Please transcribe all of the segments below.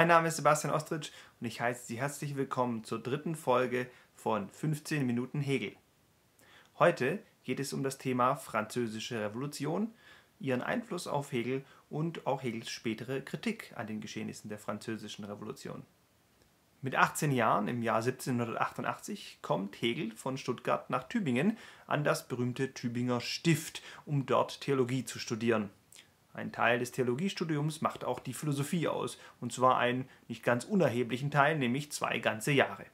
Mein Name ist Sebastian Ostritsch und ich heiße Sie herzlich willkommen zur dritten Folge von 15 Minuten Hegel. Heute geht es um das Thema Französische Revolution, ihren Einfluss auf Hegel und auch Hegels spätere Kritik an den Geschehnissen der Französischen Revolution. Mit 18 Jahren im Jahr 1788 kommt Hegel von Stuttgart nach Tübingen an das berühmte Tübinger Stift, um dort Theologie zu studieren. Ein Teil des Theologiestudiums macht auch die Philosophie aus, und zwar einen nicht ganz unerheblichen Teil, nämlich zwei ganze Jahre.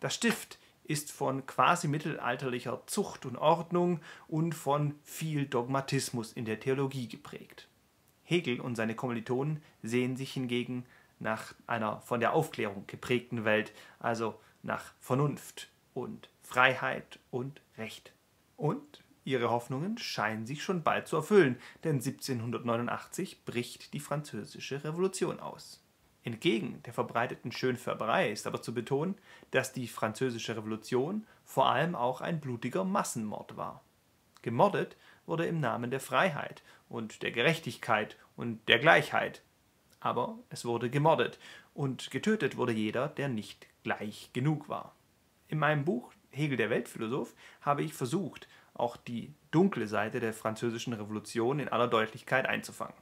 Das Stift ist von quasi mittelalterlicher Zucht und Ordnung und von viel Dogmatismus in der Theologie geprägt. Hegel und seine Kommilitonen sehen sich hingegen nach einer von der Aufklärung geprägten Welt, also nach Vernunft und Freiheit und Recht. Und Ihre Hoffnungen scheinen sich schon bald zu erfüllen, denn 1789 bricht die Französische Revolution aus. Entgegen der verbreiteten Schönfärberei ist aber zu betonen, dass die Französische Revolution vor allem auch ein blutiger Massenmord war. Gemordet wurde im Namen der Freiheit und der Gerechtigkeit und der Gleichheit. Aber es wurde gemordet und getötet wurde jeder, der nicht gleich genug war. In meinem Buch Hegel der Weltphilosoph habe ich versucht, auch die dunkle Seite der französischen Revolution in aller Deutlichkeit einzufangen.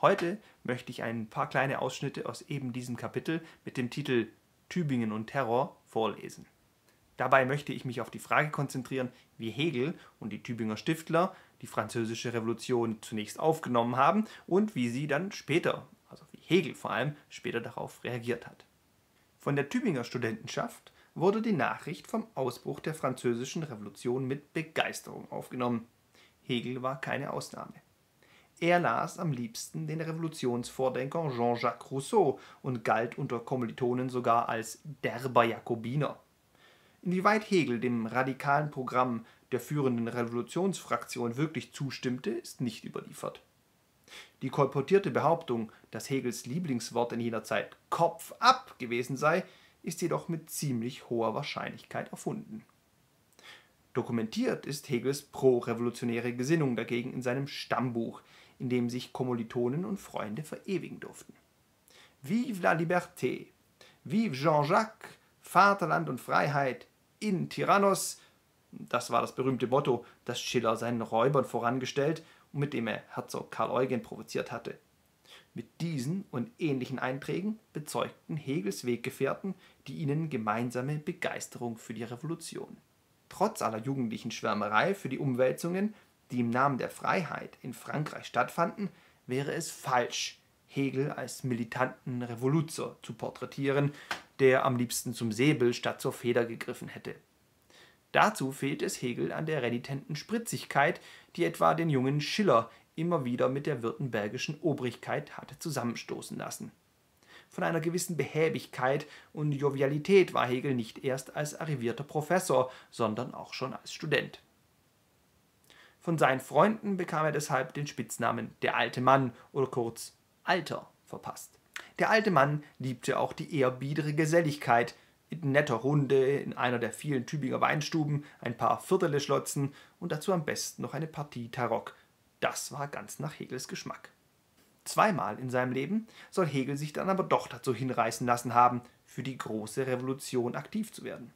Heute möchte ich ein paar kleine Ausschnitte aus eben diesem Kapitel mit dem Titel Tübingen und Terror vorlesen. Dabei möchte ich mich auf die Frage konzentrieren, wie Hegel und die Tübinger Stiftler die französische Revolution zunächst aufgenommen haben und wie sie dann später, also wie Hegel vor allem, später darauf reagiert hat. Von der Tübinger Studentenschaft wurde die Nachricht vom Ausbruch der Französischen Revolution mit Begeisterung aufgenommen. Hegel war keine Ausnahme. Er las am liebsten den Revolutionsvordenker Jean-Jacques Rousseau und galt unter Kommilitonen sogar als derber Jakobiner. Inwieweit Hegel dem radikalen Programm der führenden Revolutionsfraktion wirklich zustimmte, ist nicht überliefert. Die kolportierte Behauptung, dass Hegels Lieblingswort in jener Zeit Kopf ab gewesen sei, ist jedoch mit ziemlich hoher Wahrscheinlichkeit erfunden. Dokumentiert ist Hegels pro-revolutionäre Gesinnung dagegen in seinem Stammbuch, in dem sich Kommilitonen und Freunde verewigen durften. Vive la liberté! Vive Jean-Jacques! Vaterland und Freiheit! In Tyrannos! Das war das berühmte Motto, das Schiller seinen Räubern vorangestellt und mit dem er Herzog Karl Eugen provoziert hatte. Mit diesen und ähnlichen Einträgen bezeugten Hegels Weggefährten die ihnen gemeinsame Begeisterung für die Revolution. Trotz aller jugendlichen Schwärmerei für die Umwälzungen, die im Namen der Freiheit in Frankreich stattfanden, wäre es falsch, Hegel als militanten Revoluzer zu porträtieren, der am liebsten zum Säbel statt zur Feder gegriffen hätte. Dazu fehlt es Hegel an der renitenten Spritzigkeit, die etwa den jungen Schiller immer wieder mit der württembergischen Obrigkeit hatte zusammenstoßen lassen. Von einer gewissen Behäbigkeit und Jovialität war Hegel nicht erst als arrivierter Professor, sondern auch schon als Student. Von seinen Freunden bekam er deshalb den Spitznamen der alte Mann oder kurz Alter verpasst. Der alte Mann liebte auch die eher biedere Geselligkeit, in netter Runde in einer der vielen Tübinger Weinstuben ein paar Viertele schlotzen und dazu am besten noch eine Partie Tarok das war ganz nach Hegels Geschmack. Zweimal in seinem Leben soll Hegel sich dann aber doch dazu hinreißen lassen haben, für die große Revolution aktiv zu werden.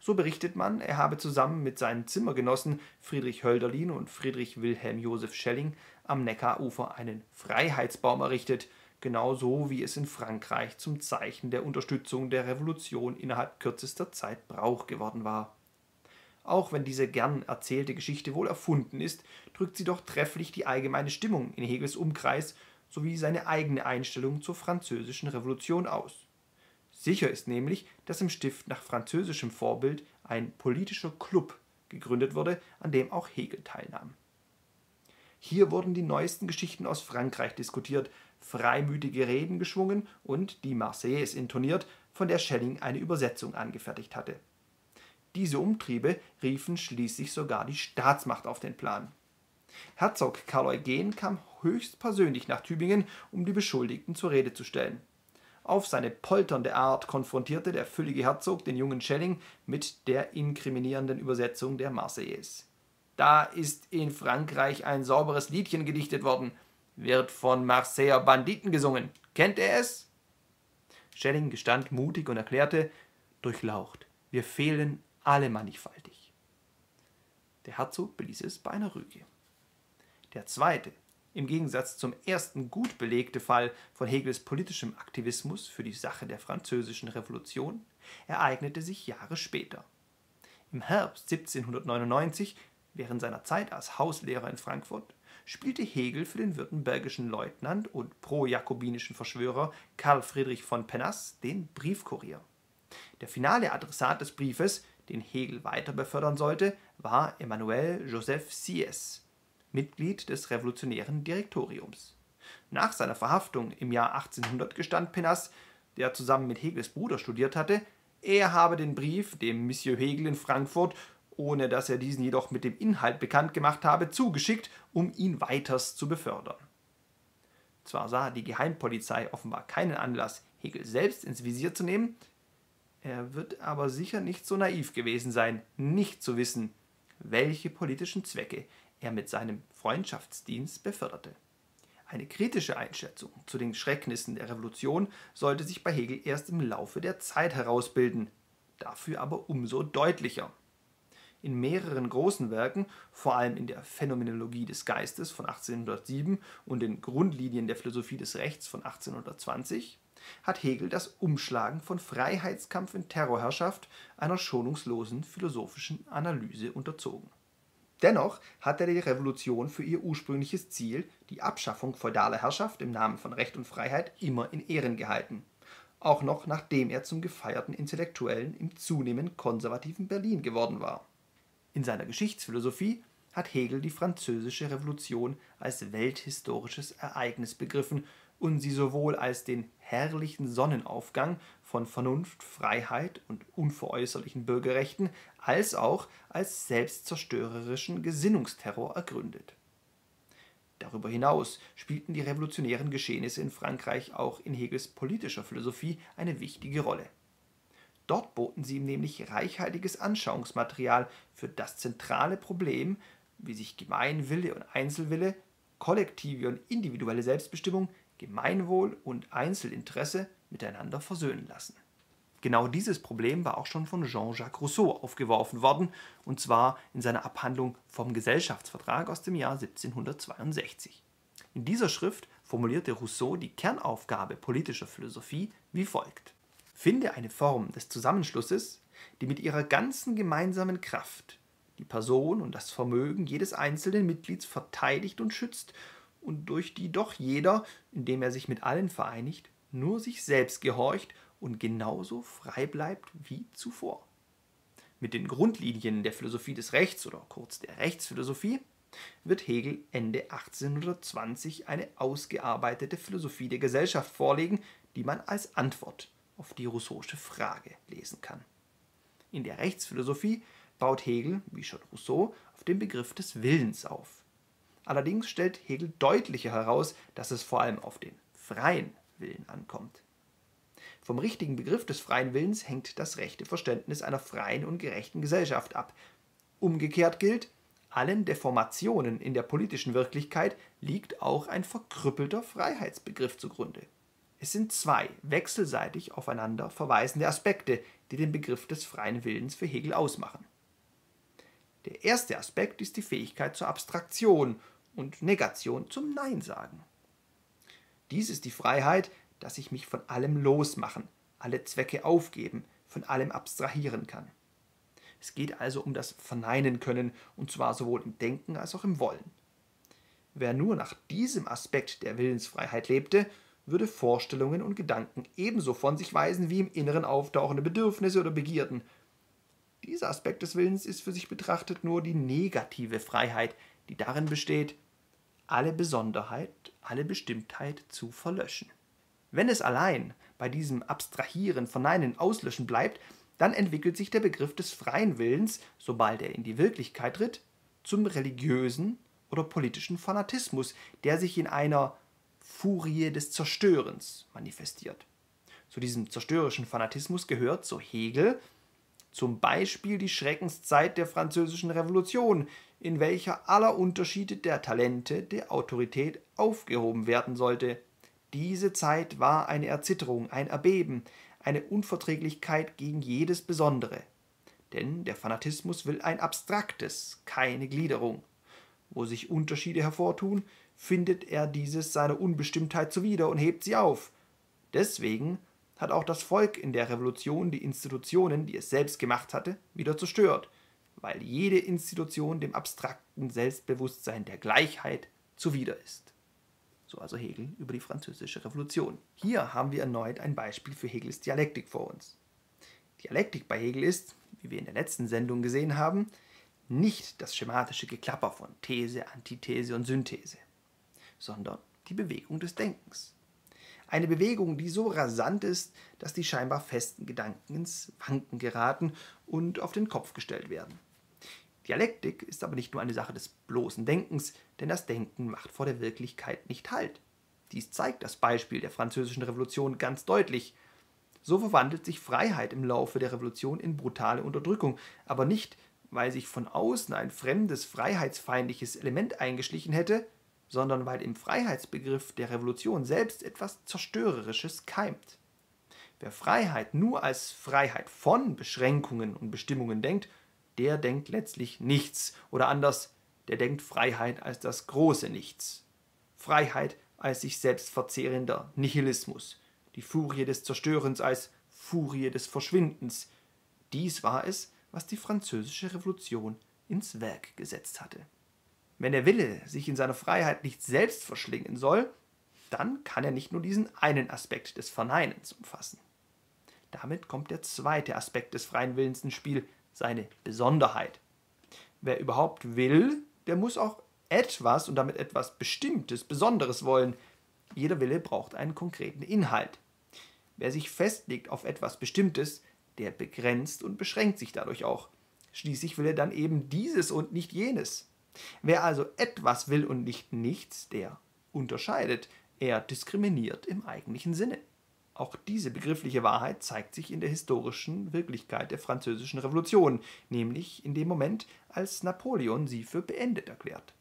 So berichtet man, er habe zusammen mit seinen Zimmergenossen Friedrich Hölderlin und Friedrich Wilhelm Joseph Schelling am Neckarufer einen Freiheitsbaum errichtet, genauso wie es in Frankreich zum Zeichen der Unterstützung der Revolution innerhalb kürzester Zeit Brauch geworden war. Auch wenn diese gern erzählte Geschichte wohl erfunden ist, drückt sie doch trefflich die allgemeine Stimmung in Hegels Umkreis sowie seine eigene Einstellung zur französischen Revolution aus. Sicher ist nämlich, dass im Stift nach französischem Vorbild ein politischer Club gegründet wurde, an dem auch Hegel teilnahm. Hier wurden die neuesten Geschichten aus Frankreich diskutiert, freimütige Reden geschwungen und die Marseillaise intoniert, von der Schelling eine Übersetzung angefertigt hatte. Diese Umtriebe riefen schließlich sogar die Staatsmacht auf den Plan. Herzog Karl Eugen kam höchstpersönlich nach Tübingen, um die Beschuldigten zur Rede zu stellen. Auf seine polternde Art konfrontierte der füllige Herzog den jungen Schelling mit der inkriminierenden Übersetzung der Marseillaise. Da ist in Frankreich ein sauberes Liedchen gedichtet worden, wird von Marseiller Banditen gesungen. Kennt er es? Schelling gestand mutig und erklärte, durchlaucht, wir fehlen alle mannigfaltig. Der Herzog beließ es bei einer Rüge. Der zweite, im Gegensatz zum ersten gut belegte Fall von Hegels politischem Aktivismus für die Sache der französischen Revolution, ereignete sich Jahre später. Im Herbst 1799, während seiner Zeit als Hauslehrer in Frankfurt, spielte Hegel für den württembergischen Leutnant und pro-jakobinischen Verschwörer Karl Friedrich von Pennas den Briefkurier. Der finale Adressat des Briefes, den Hegel weiter befördern sollte, war Emmanuel Joseph Sieyès, Mitglied des revolutionären Direktoriums. Nach seiner Verhaftung im Jahr 1800 gestand Pennas, der zusammen mit Hegels Bruder studiert hatte, er habe den Brief dem Monsieur Hegel in Frankfurt, ohne dass er diesen jedoch mit dem Inhalt bekannt gemacht habe, zugeschickt, um ihn weiters zu befördern. Zwar sah die Geheimpolizei offenbar keinen Anlass, Hegel selbst ins Visier zu nehmen, er wird aber sicher nicht so naiv gewesen sein, nicht zu wissen, welche politischen Zwecke er mit seinem Freundschaftsdienst beförderte. Eine kritische Einschätzung zu den Schrecknissen der Revolution sollte sich bei Hegel erst im Laufe der Zeit herausbilden, dafür aber umso deutlicher. In mehreren großen Werken, vor allem in der Phänomenologie des Geistes von 1807 und den Grundlinien der Philosophie des Rechts von 1820, hat Hegel das Umschlagen von Freiheitskampf in Terrorherrschaft einer schonungslosen philosophischen Analyse unterzogen. Dennoch hat er die Revolution für ihr ursprüngliches Ziel, die Abschaffung feudaler Herrschaft im Namen von Recht und Freiheit, immer in Ehren gehalten. Auch noch nachdem er zum gefeierten Intellektuellen im zunehmend konservativen Berlin geworden war. In seiner Geschichtsphilosophie hat Hegel die Französische Revolution als welthistorisches Ereignis begriffen und sie sowohl als den herrlichen Sonnenaufgang von Vernunft, Freiheit und unveräußerlichen Bürgerrechten als auch als selbstzerstörerischen Gesinnungsterror ergründet. Darüber hinaus spielten die revolutionären Geschehnisse in Frankreich auch in Hegels politischer Philosophie eine wichtige Rolle. Dort boten sie ihm nämlich reichhaltiges Anschauungsmaterial für das zentrale Problem, wie sich Gemeinwille und Einzelwille, kollektive und individuelle Selbstbestimmung Gemeinwohl und Einzelinteresse miteinander versöhnen lassen. Genau dieses Problem war auch schon von Jean-Jacques Rousseau aufgeworfen worden, und zwar in seiner Abhandlung vom Gesellschaftsvertrag aus dem Jahr 1762. In dieser Schrift formulierte Rousseau die Kernaufgabe politischer Philosophie wie folgt. Finde eine Form des Zusammenschlusses, die mit ihrer ganzen gemeinsamen Kraft die Person und das Vermögen jedes einzelnen Mitglieds verteidigt und schützt und durch die doch jeder, indem er sich mit allen vereinigt, nur sich selbst gehorcht und genauso frei bleibt wie zuvor. Mit den Grundlinien der Philosophie des Rechts oder kurz der Rechtsphilosophie wird Hegel Ende 1820 eine ausgearbeitete Philosophie der Gesellschaft vorlegen, die man als Antwort auf die Rousseau'sche Frage lesen kann. In der Rechtsphilosophie baut Hegel, wie schon Rousseau, auf den Begriff des Willens auf. Allerdings stellt Hegel deutlicher heraus, dass es vor allem auf den freien Willen ankommt. Vom richtigen Begriff des freien Willens hängt das rechte Verständnis einer freien und gerechten Gesellschaft ab. Umgekehrt gilt, allen Deformationen in der politischen Wirklichkeit liegt auch ein verkrüppelter Freiheitsbegriff zugrunde. Es sind zwei wechselseitig aufeinander verweisende Aspekte, die den Begriff des freien Willens für Hegel ausmachen. Der erste Aspekt ist die Fähigkeit zur Abstraktion und Negation zum Nein sagen. Dies ist die Freiheit, dass ich mich von allem losmachen, alle Zwecke aufgeben, von allem abstrahieren kann. Es geht also um das Verneinen können, und zwar sowohl im Denken als auch im Wollen. Wer nur nach diesem Aspekt der Willensfreiheit lebte, würde Vorstellungen und Gedanken ebenso von sich weisen wie im Inneren auftauchende Bedürfnisse oder Begierden. Dieser Aspekt des Willens ist für sich betrachtet nur die negative Freiheit, die darin besteht, alle Besonderheit, alle Bestimmtheit zu verlöschen. Wenn es allein bei diesem Abstrahieren, Verneinen, Auslöschen bleibt, dann entwickelt sich der Begriff des freien Willens, sobald er in die Wirklichkeit tritt, zum religiösen oder politischen Fanatismus, der sich in einer Furie des Zerstörens manifestiert. Zu diesem zerstörerischen Fanatismus gehört, so Hegel, zum Beispiel die Schreckenszeit der Französischen Revolution, in welcher aller Unterschiede der Talente der Autorität aufgehoben werden sollte. Diese Zeit war eine Erzitterung, ein Erbeben, eine Unverträglichkeit gegen jedes Besondere. Denn der Fanatismus will ein Abstraktes, keine Gliederung. Wo sich Unterschiede hervortun, findet er dieses seiner Unbestimmtheit zuwider und hebt sie auf. Deswegen hat auch das Volk in der Revolution die Institutionen, die es selbst gemacht hatte, wieder zerstört, weil jede Institution dem abstrakten Selbstbewusstsein der Gleichheit zuwider ist. So also Hegel über die französische Revolution. Hier haben wir erneut ein Beispiel für Hegels Dialektik vor uns. Dialektik bei Hegel ist, wie wir in der letzten Sendung gesehen haben, nicht das schematische Geklapper von These, Antithese und Synthese, sondern die Bewegung des Denkens. Eine Bewegung, die so rasant ist, dass die scheinbar festen Gedanken ins Wanken geraten und auf den Kopf gestellt werden. Dialektik ist aber nicht nur eine Sache des bloßen Denkens, denn das Denken macht vor der Wirklichkeit nicht Halt. Dies zeigt das Beispiel der Französischen Revolution ganz deutlich. So verwandelt sich Freiheit im Laufe der Revolution in brutale Unterdrückung, aber nicht, weil sich von außen ein fremdes, freiheitsfeindliches Element eingeschlichen hätte, sondern weil im Freiheitsbegriff der Revolution selbst etwas Zerstörerisches keimt. Wer Freiheit nur als Freiheit von Beschränkungen und Bestimmungen denkt, der denkt letztlich nichts oder anders, der denkt Freiheit als das große Nichts. Freiheit als sich selbst verzehrender Nihilismus, die Furie des Zerstörens als Furie des Verschwindens. Dies war es, was die französische Revolution ins Werk gesetzt hatte. Wenn der Wille sich in seiner Freiheit nicht selbst verschlingen soll, dann kann er nicht nur diesen einen Aspekt des Verneinens umfassen. Damit kommt der zweite Aspekt des freien Willens ins Spiel, seine Besonderheit. Wer überhaupt will, der muss auch etwas und damit etwas Bestimmtes, Besonderes wollen. Jeder Wille braucht einen konkreten Inhalt. Wer sich festlegt auf etwas Bestimmtes, der begrenzt und beschränkt sich dadurch auch. Schließlich will er dann eben dieses und nicht jenes. Wer also etwas will und nicht nichts, der unterscheidet, er diskriminiert im eigentlichen Sinne. Auch diese begriffliche Wahrheit zeigt sich in der historischen Wirklichkeit der Französischen Revolution, nämlich in dem Moment, als Napoleon sie für beendet erklärt.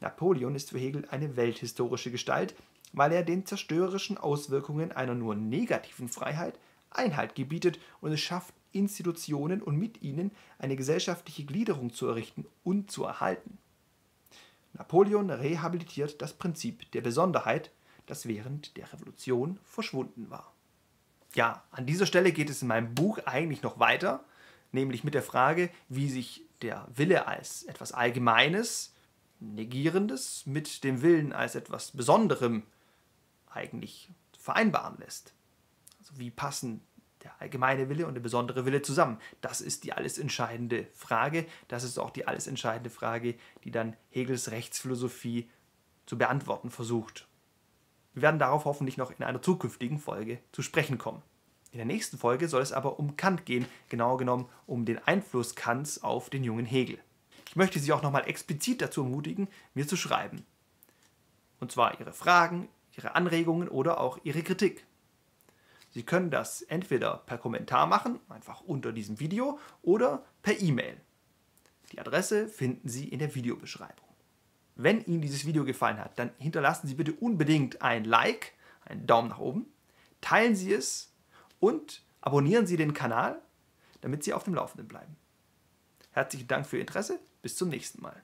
Napoleon ist für Hegel eine welthistorische Gestalt, weil er den zerstörerischen Auswirkungen einer nur negativen Freiheit Einhalt gebietet und es schafft, Institutionen und mit ihnen eine gesellschaftliche Gliederung zu errichten und zu erhalten. Napoleon rehabilitiert das Prinzip der Besonderheit, das während der Revolution verschwunden war. Ja, an dieser Stelle geht es in meinem Buch eigentlich noch weiter, nämlich mit der Frage, wie sich der Wille als etwas Allgemeines, Negierendes mit dem Willen als etwas Besonderem eigentlich vereinbaren lässt. Also wie passen der allgemeine Wille und der besondere Wille zusammen? Das ist die alles entscheidende Frage. Das ist auch die alles entscheidende Frage, die dann Hegels Rechtsphilosophie zu beantworten versucht. Wir werden darauf hoffentlich noch in einer zukünftigen Folge zu sprechen kommen. In der nächsten Folge soll es aber um Kant gehen, genauer genommen um den Einfluss Kants auf den jungen Hegel. Ich möchte Sie auch nochmal explizit dazu ermutigen, mir zu schreiben. Und zwar Ihre Fragen, Ihre Anregungen oder auch Ihre Kritik. Sie können das entweder per Kommentar machen, einfach unter diesem Video, oder per E-Mail. Die Adresse finden Sie in der Videobeschreibung. Wenn Ihnen dieses Video gefallen hat, dann hinterlassen Sie bitte unbedingt ein Like, einen Daumen nach oben, teilen Sie es und abonnieren Sie den Kanal, damit Sie auf dem Laufenden bleiben. Herzlichen Dank für Ihr Interesse, bis zum nächsten Mal.